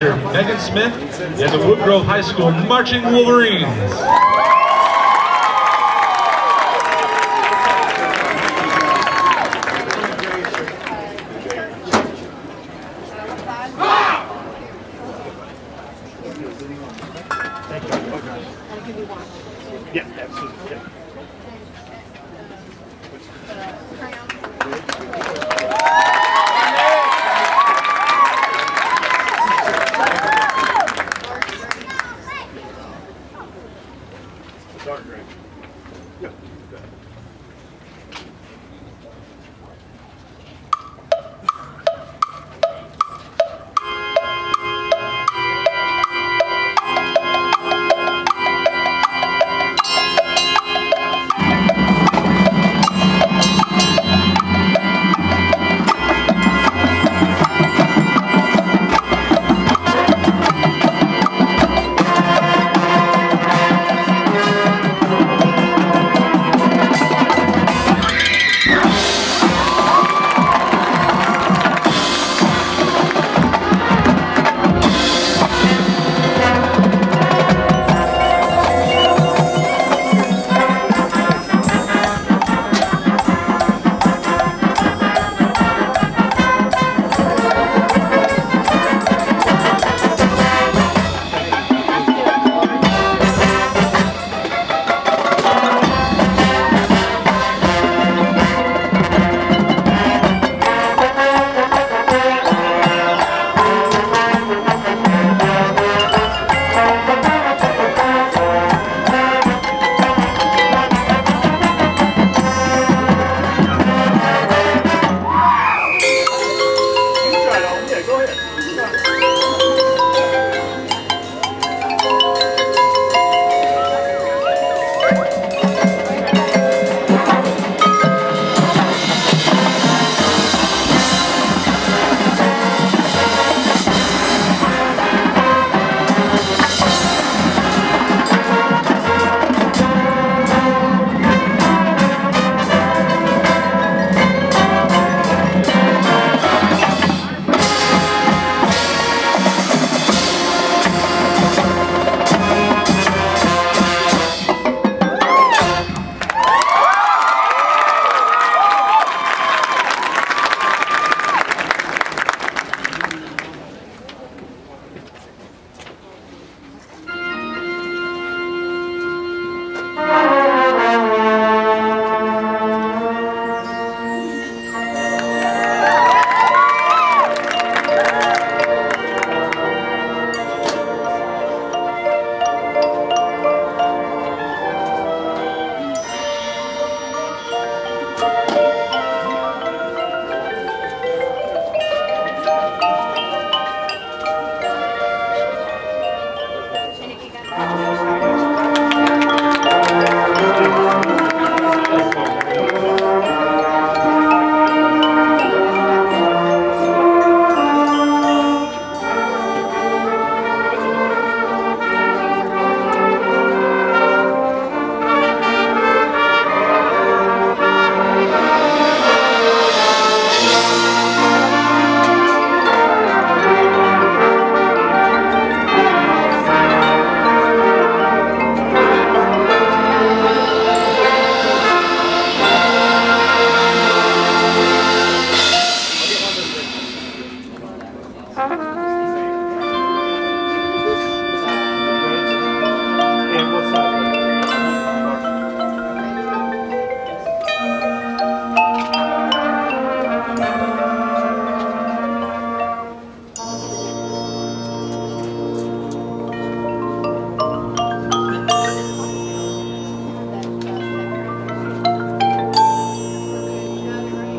Megan Smith and the Woodgrove High School Marching Wolverines.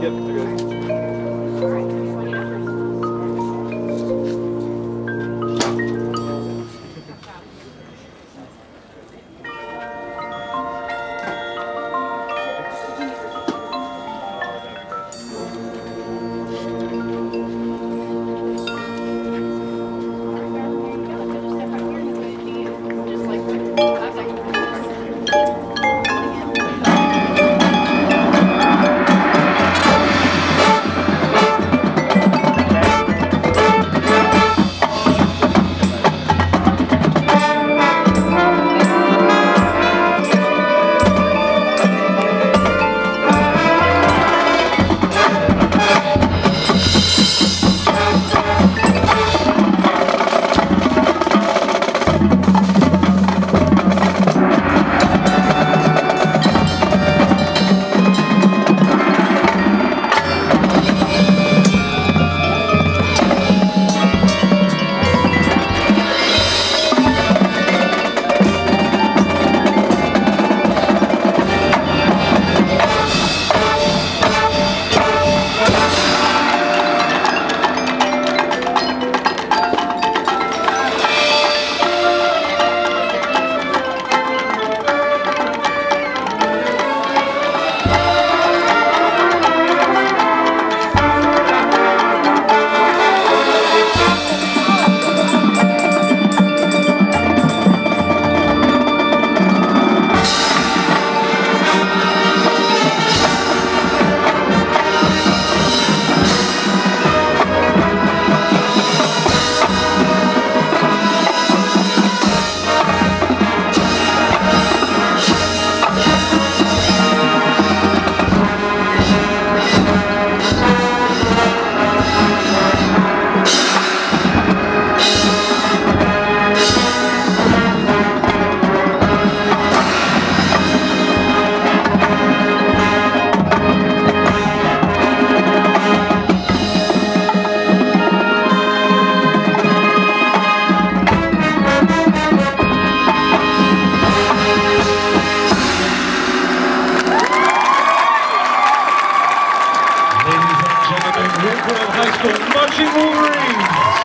Just like